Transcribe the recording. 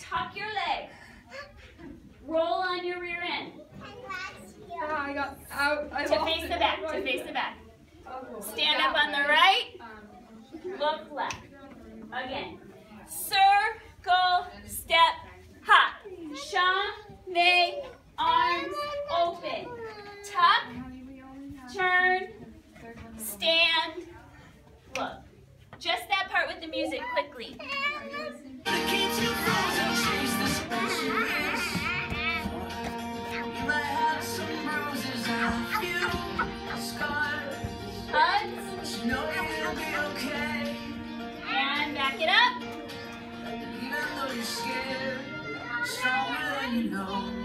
Tuck your leg. Roll on your rear end. Ah, I got out. I To face the back, to face the back. Stand up on the right. Look left. Again. Circle, step, hop. Shine, arms open. Tuck, turn, stand, look. Just that part with the music quickly. Hugs, and back it up. Even though you're scared, stronger than you know.